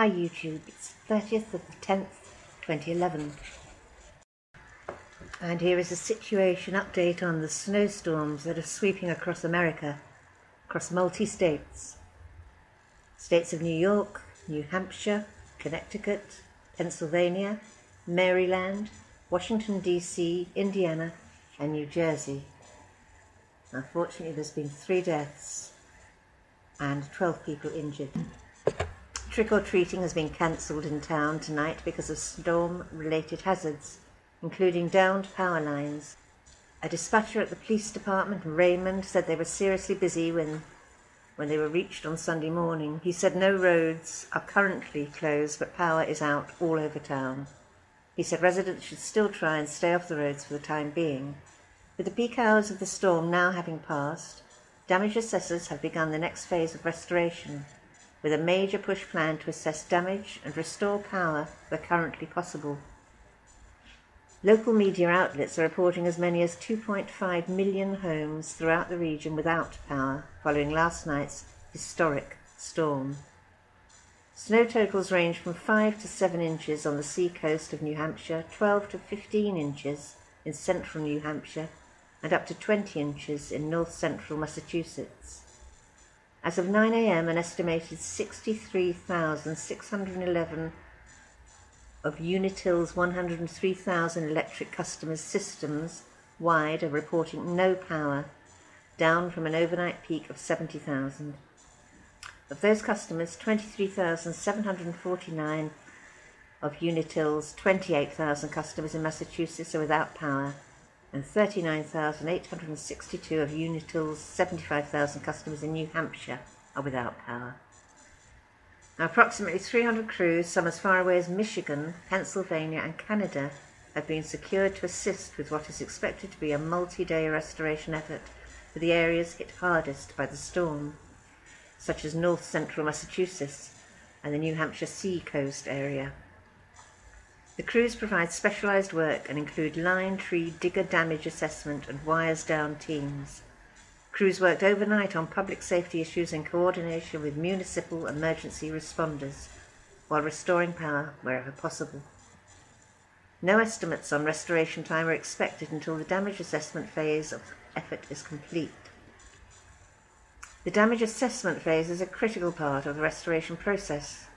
Hi YouTube, it's 30th of the 10th, 2011. And here is a situation update on the snowstorms that are sweeping across America, across multi-states. States of New York, New Hampshire, Connecticut, Pennsylvania, Maryland, Washington DC, Indiana and New Jersey. Unfortunately there's been three deaths and 12 people injured. Trick or treating has been cancelled in town tonight because of storm related hazards, including downed power lines. A dispatcher at the police department Raymond said they were seriously busy when, when they were reached on Sunday morning. He said no roads are currently closed, but power is out all over town. He said residents should still try and stay off the roads for the time being. With the peak hours of the storm now having passed, damage assessors have begun the next phase of restoration with a major push plan to assess damage and restore power where currently possible. Local media outlets are reporting as many as 2.5 million homes throughout the region without power following last night's historic storm. Snow totals range from 5 to 7 inches on the sea coast of New Hampshire, 12 to 15 inches in central New Hampshire, and up to 20 inches in north central Massachusetts. As of 9 a.m., an estimated 63,611 of Unitil's 103,000 electric customers' systems wide are reporting no power, down from an overnight peak of 70,000. Of those customers, 23,749 of Unitil's 28,000 customers in Massachusetts are without power, and 39,862 of Unitil's 75,000 customers in New Hampshire are without power. Now, approximately 300 crews, some as far away as Michigan, Pennsylvania and Canada, have been secured to assist with what is expected to be a multi-day restoration effort for the areas hit hardest by the storm, such as north central Massachusetts and the New Hampshire Sea Coast area. The crews provide specialised work and include line tree digger damage assessment and wires down teams. Crews worked overnight on public safety issues in coordination with municipal emergency responders while restoring power wherever possible. No estimates on restoration time are expected until the damage assessment phase of the effort is complete. The damage assessment phase is a critical part of the restoration process.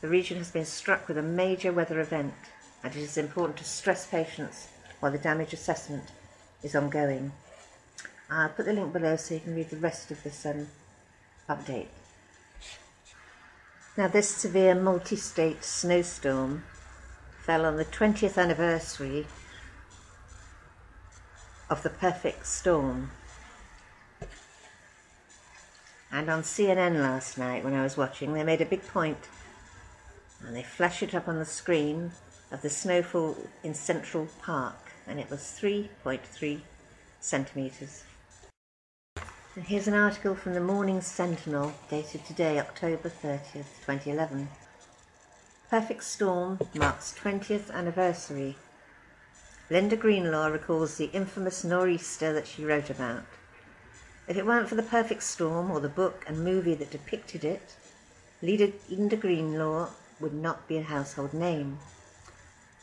The region has been struck with a major weather event and it is important to stress patience while the damage assessment is ongoing. I'll put the link below so you can read the rest of this um, update. Now this severe multi-state snowstorm fell on the 20th anniversary of the perfect storm. And on CNN last night when I was watching, they made a big point and they flash it up on the screen of the snowfall in Central Park, and it was 3.3 centimetres. And here's an article from the Morning Sentinel, dated today, October 30th, 2011. Perfect Storm marks 20th anniversary. Linda Greenlaw recalls the infamous nor'easter that she wrote about. If it weren't for the perfect storm or the book and movie that depicted it, Linda Greenlaw would not be a household name.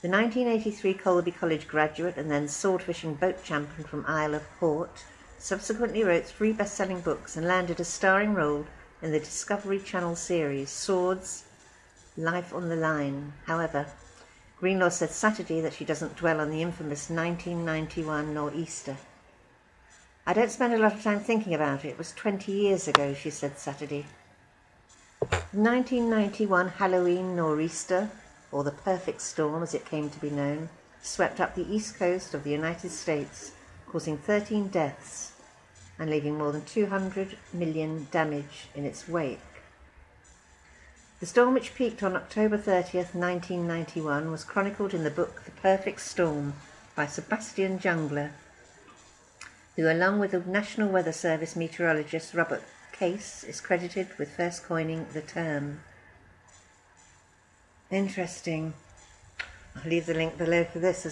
The 1983 Colby College graduate and then sword fishing boat champion from Isle au Haut subsequently wrote three best-selling books and landed a starring role in the Discovery Channel series Swords, Life on the Line. However, Greenlaw said Saturday that she doesn't dwell on the infamous 1991 nor'easter. I don't spend a lot of time thinking about it. It was 20 years ago, she said Saturday. 1991 Halloween nor'easter or the perfect storm as it came to be known, swept up the east coast of the United States, causing 13 deaths and leaving more than 200 million damage in its wake. The storm which peaked on October 30th, 1991 was chronicled in the book The Perfect Storm by Sebastian Junger, who along with the National Weather Service meteorologist Robert Case is credited with first coining the term. Interesting. I'll leave the link below for this as